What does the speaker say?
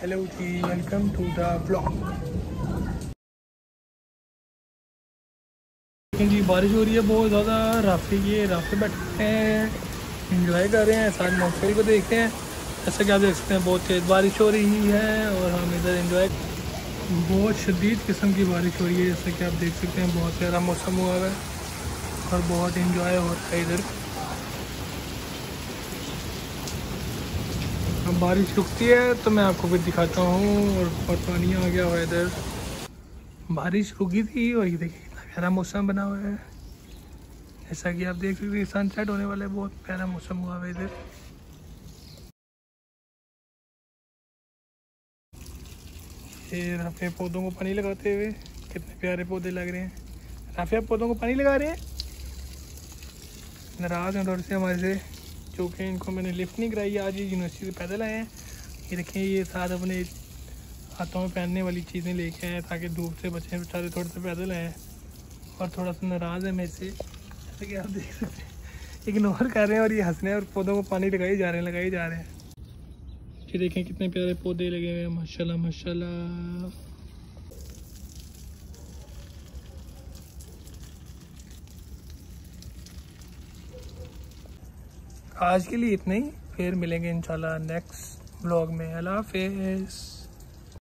Hello ji welcome to the blog जी, बारिश हो रही है, बहुत ज़्यादा। राफी ये राफे बैठे हैं। इंजॉय कर रहे हैं साथ मौसम को देखते हैं। जैसा कि आप देख सकते हैं, बहुत तेज़ बारिश हो रही है और हम इधर इंजॉय बहुत शदीद किस्म की बारिश हो रही है, जैसा कि आप देख सकते हैं, बहुत प्यारा मौसम हुआ है और बहुत इंजॉय हो रहा है इधर। अब बारिश रुकती है तो मैं आपको फिर दिखाता हूँ और बहुत पानी आ गया हुआ इधर। बारिश रुकी थी और ये देखिए कितना प्यारा मौसम बना हुआ है। जैसा कि आप देख सकते हैं सनसेट होने वाला है, बहुत प्यारा मौसम हुआ है इधर। ये पौधों को पानी लगाते हुए कितने प्यारे पौधे लग रहे हैं। राफे पौधों को पानी लगा रहे हैं? नाराज़ हैं थोड़े से हमारे से। जो कि इनको मैंने लिफ्ट नहीं कराई, आज ये यूनिवर्सिटी से पैदल आए हैं। ये देखें, ये साथ अपने हाथों में पहनने वाली चीज़ें लेके आए ताकि धूप से बचे, बेचारे थोड़े से पैदल आए और थोड़ा सा नाराज़ है मेरे से। जैसे कि आप देख सकते हैं इग्नोर कर रहे हैं और ये हंस रहे हैं और पौधों को पानी लगाए जा रहे हैं लगाए जा रहे हैं। ये देखें, कितने प्यारे पौधे लगे हुए हैं, माशाल्लाह माशाल्लाह। आज के लिए इतना ही। फिर मिलेंगे इंशाल्लाह नेक्स्ट ब्लॉग में। अल्लाह हाफिज़।